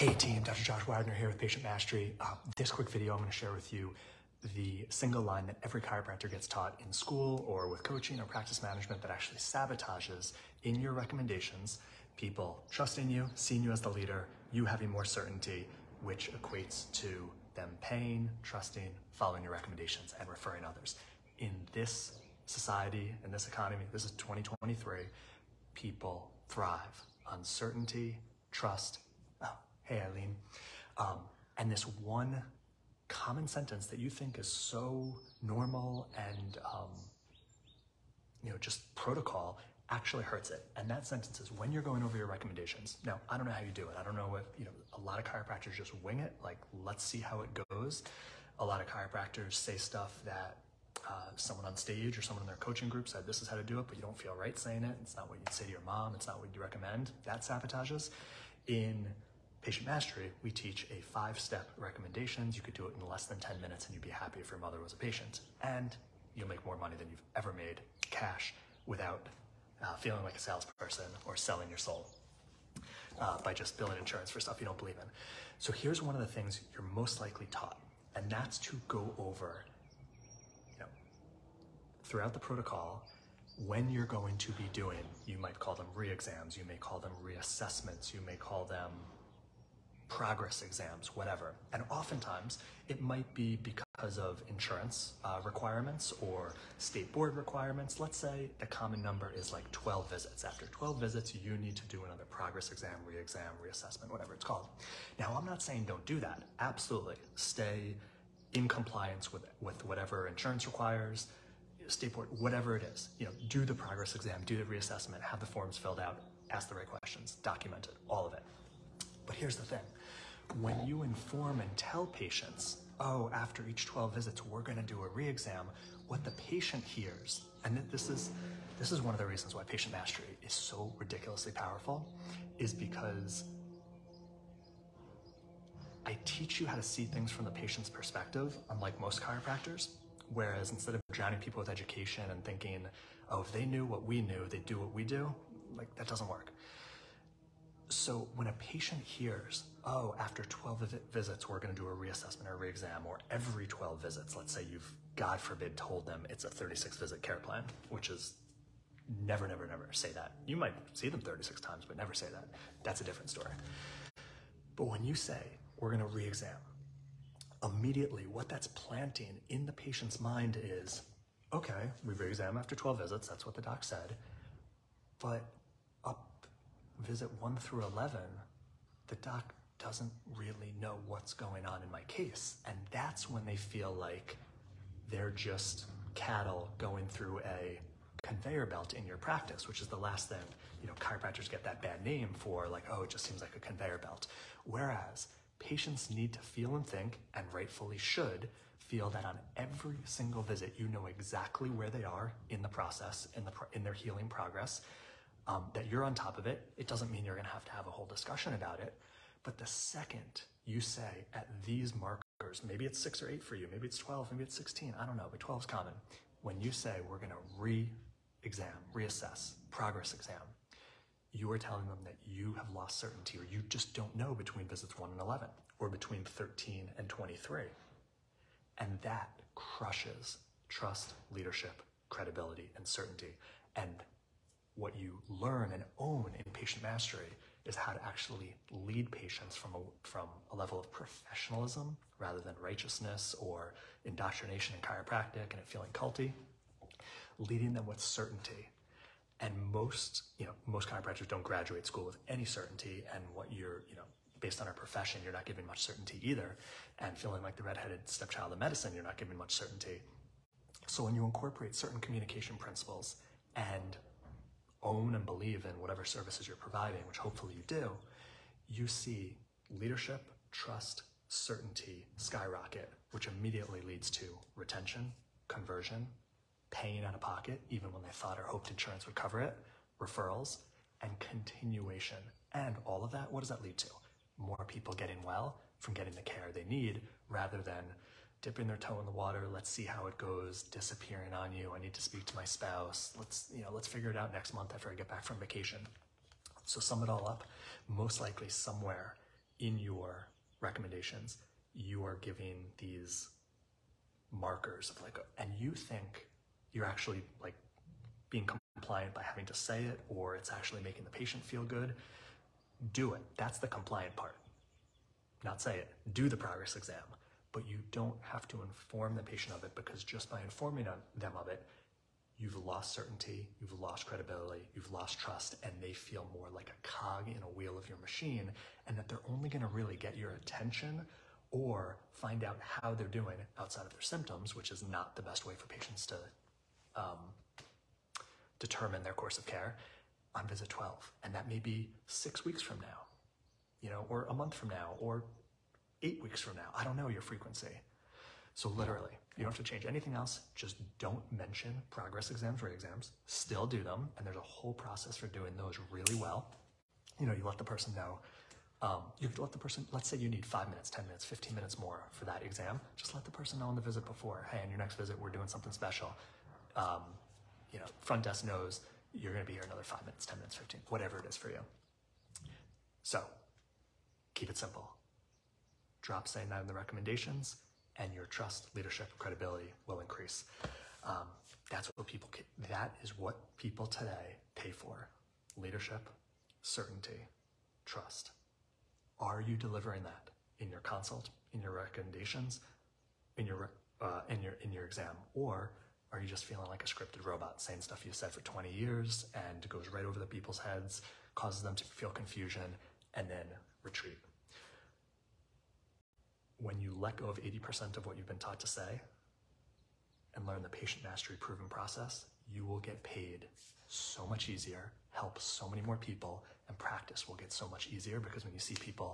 Hey team, Dr. Josh Wagner here with Patient Mastery. Uh, this quick video, I'm going to share with you the single line that every chiropractor gets taught in school or with coaching or practice management that actually sabotages in your recommendations people trusting you, seeing you as the leader, you having more certainty, which equates to them paying, trusting, following your recommendations, and referring others. In this society, in this economy, this is 2023, people thrive Uncertainty, trust, hey Eileen, um, and this one common sentence that you think is so normal and um, you know just protocol actually hurts it. And that sentence is when you're going over your recommendations. Now, I don't know how you do it. I don't know if, you know, a lot of chiropractors just wing it, like, let's see how it goes. A lot of chiropractors say stuff that uh, someone on stage or someone in their coaching group said this is how to do it, but you don't feel right saying it. It's not what you'd say to your mom. It's not what you recommend. That sabotages. In Patient Mastery, we teach a five-step recommendations. You could do it in less than 10 minutes and you'd be happy if your mother was a patient. And you'll make more money than you've ever made cash without uh, feeling like a salesperson or selling your soul uh, by just billing insurance for stuff you don't believe in. So here's one of the things you're most likely taught, and that's to go over, you know, throughout the protocol, when you're going to be doing, you might call them re-exams, you may call them reassessments, you may call them progress exams, whatever. And oftentimes it might be because of insurance uh, requirements or state board requirements. Let's say the common number is like 12 visits. After 12 visits, you need to do another progress exam, re-exam, reassessment, whatever it's called. Now, I'm not saying don't do that. Absolutely. Stay in compliance with, with whatever insurance requires, state board, whatever it is. You know, do the progress exam, do the reassessment, have the forms filled out, ask the right questions, document it, all of it. But here's the thing when you inform and tell patients, oh, after each 12 visits, we're going to do a re-exam, what the patient hears, and this is this is one of the reasons why patient mastery is so ridiculously powerful, is because I teach you how to see things from the patient's perspective, unlike most chiropractors. Whereas instead of drowning people with education and thinking, oh, if they knew what we knew, they'd do what we do, like that doesn't work. So when a patient hears, oh, after 12 visits, we're going to do a reassessment or re-exam, or every 12 visits, let's say you've, God forbid, told them it's a 36 visit care plan, which is never, never, never say that. You might see them 36 times, but never say that. That's a different story. But when you say, we're going to re-exam, immediately what that's planting in the patient's mind is, okay, we re-exam after 12 visits, that's what the doc said, but visit 1 through 11, the doc doesn't really know what's going on in my case. And that's when they feel like they're just cattle going through a conveyor belt in your practice, which is the last thing, you know, chiropractors get that bad name for like, oh, it just seems like a conveyor belt. Whereas patients need to feel and think, and rightfully should, feel that on every single visit, you know exactly where they are in the process, in, the, in their healing progress, um, that you're on top of it. It doesn't mean you're going to have to have a whole discussion about it. But the second you say at these markers, maybe it's six or eight for you, maybe it's 12, maybe it's 16, I don't know, but 12 is common. When you say we're going to re-exam, reassess, progress exam, you are telling them that you have lost certainty or you just don't know between visits 1 and 11 or between 13 and 23. And that crushes trust, leadership, credibility, and certainty. And what you learn and own in patient mastery is how to actually lead patients from a, from a level of professionalism rather than righteousness or indoctrination in chiropractic and it feeling culty, leading them with certainty. And most, you know, most chiropractors don't graduate school with any certainty, and what you're, you know, based on our profession, you're not giving much certainty either. And feeling like the redheaded stepchild of medicine, you're not giving much certainty. So when you incorporate certain communication principles and own and believe in whatever services you're providing, which hopefully you do, you see leadership, trust, certainty skyrocket, which immediately leads to retention, conversion, paying out of pocket, even when they thought or hoped insurance would cover it, referrals, and continuation. And all of that, what does that lead to? More people getting well from getting the care they need rather than dipping their toe in the water. Let's see how it goes. Disappearing on you. I need to speak to my spouse. Let's, you know, let's figure it out next month after I get back from vacation. So sum it all up. Most likely somewhere in your recommendations, you are giving these markers of like, and you think you're actually like being compliant by having to say it, or it's actually making the patient feel good, do it. That's the compliant part. Not say it. Do the progress exam. But you don't have to inform the patient of it because just by informing them of it, you've lost certainty, you've lost credibility, you've lost trust, and they feel more like a cog in a wheel of your machine, and that they're only going to really get your attention or find out how they're doing outside of their symptoms, which is not the best way for patients to um, determine their course of care on visit 12. And that may be six weeks from now, you know, or a month from now, or eight weeks from now. I don't know your frequency. So literally, you don't have to change anything else. Just don't mention progress exams, re-exams. Still do them, and there's a whole process for doing those really well. You know, you let the person know. Um, you let the person. Let's say you need five minutes, ten minutes, fifteen minutes more for that exam. Just let the person know on the visit before. Hey, on your next visit, we're doing something special. Um, you know, front desk knows you're going to be here another five minutes, ten minutes, fifteen, whatever it is for you. So, keep it simple. Drop saying that in the recommendations and your trust, leadership, credibility will increase. Um, that's what people. That is what people today pay for: leadership, certainty, trust. Are you delivering that in your consult, in your recommendations, in your uh, in your in your exam, or are you just feeling like a scripted robot, saying stuff you said for 20 years and goes right over the people's heads, causes them to feel confusion, and then retreat? When you let go of 80% of what you've been taught to say and learn the patient mastery proven process, you will get paid so much easier, help so many more people, and practice will get so much easier because when you see people